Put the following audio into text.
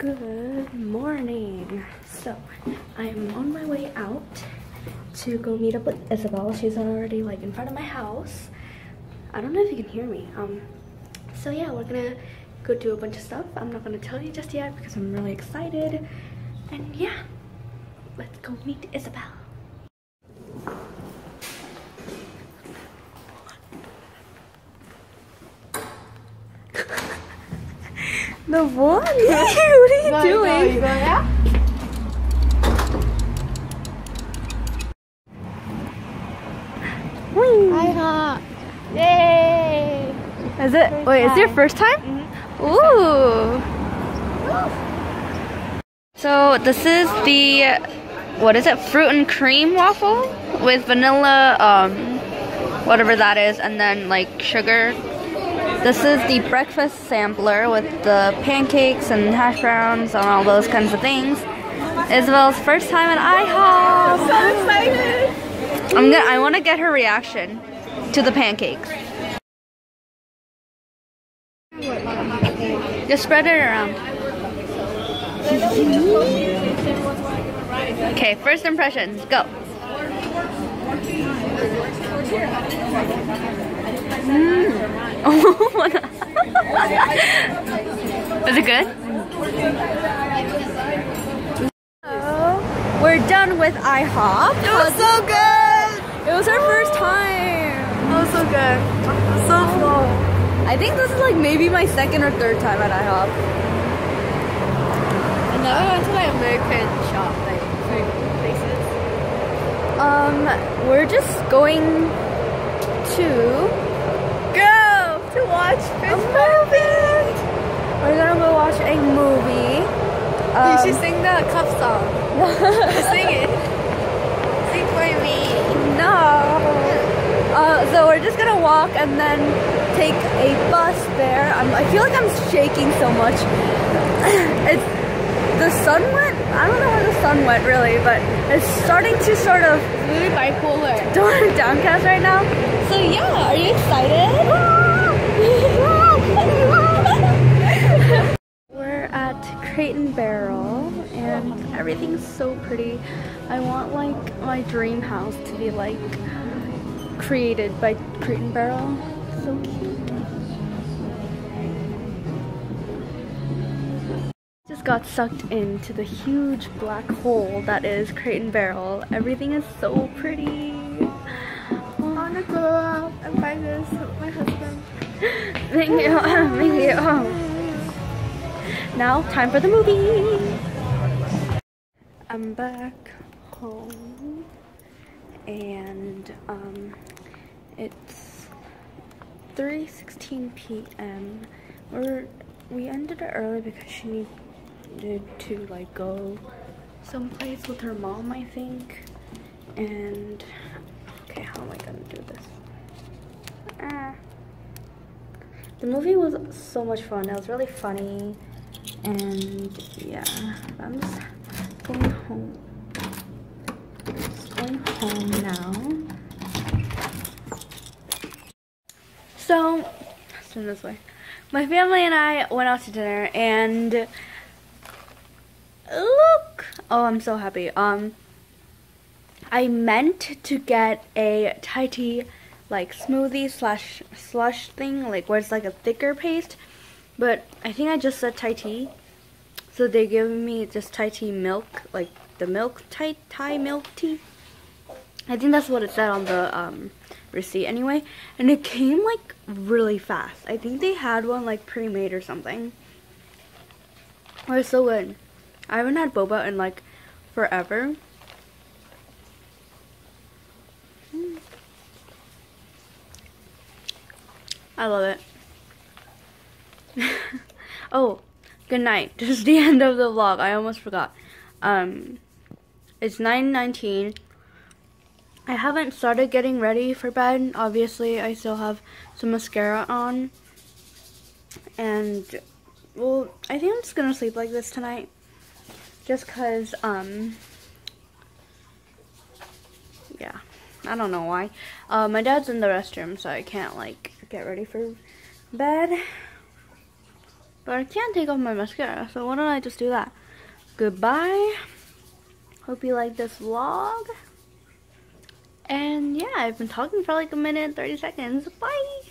Good morning. So, I'm on my way out to go meet up with Isabel. She's already like in front of my house. I don't know if you can hear me. Um, so yeah, we're gonna go do a bunch of stuff. I'm not gonna tell you just yet because I'm really excited. And yeah, let's go meet Isabel. The what? what are you doing? You go, yeah? Yay! Is it? First wait, is it your time. first time? Ooh. So this is the what is it? Fruit and cream waffle with vanilla, um, whatever that is, and then like sugar. This is the breakfast sampler with the pancakes and hash browns and all those kinds of things. Isabel's first time at IHOP. So excited! I'm gonna. I want to get her reaction to the pancakes. Just spread it around. Okay, first impressions, go. Mm. Is it good? We're done with IHOP. It was so good! It was our first time. It was so good. So slow. I think this is like maybe my second or third time at IHOP. And now we went to like American shop, like food places. Um, we're just going! To watch Movie! we're gonna go watch a movie. Um, you should sing the cup song. sing it. Sing for me. no. Uh, so we're just gonna walk and then take a bus there. I'm, I feel like I'm shaking so much. it's the sun went. I don't know where the sun went really, but it's starting to sort of Really bipolar. downcast right now. So yeah, are you excited? Barrel and everything's so pretty. I want like my dream house to be like created by Crate and Barrel. So cute. Just got sucked into the huge black hole that is Crate and Barrel. Everything is so pretty. I wanna go out and buy this with my husband. Thank you. Thank you. Now, time for the movie. I'm back home and um it's 3:16 p.m. We're we ended it early because she needed to like go someplace with her mom, I think. And okay, how am I gonna do this? Ah. The movie was so much fun. It was really funny. And yeah, I'm just going home. Just going home now. So, let's turn this way. My family and I went out to dinner and look! Oh, I'm so happy. Um, I meant to get a Thai tea like smoothie slash slush thing, like where it's like a thicker paste. But I think I just said Thai tea. So they give me just Thai tea milk, like the milk Thai Thai milk tea. I think that's what it said on the um, receipt anyway. And it came like really fast. I think they had one like pre-made or something. It was so good. I haven't had boba in like forever. Mm. I love it. Oh, good night. This is the end of the vlog. I almost forgot. Um, it's 9.19. I haven't started getting ready for bed. Obviously, I still have some mascara on. And, well, I think I'm just going to sleep like this tonight. Just because, um, yeah. I don't know why. Uh, my dad's in the restroom, so I can't, like, get ready for bed. But I can't take off my mascara, so why don't I just do that? Goodbye. Hope you like this vlog. And yeah, I've been talking for like a minute, 30 seconds. Bye!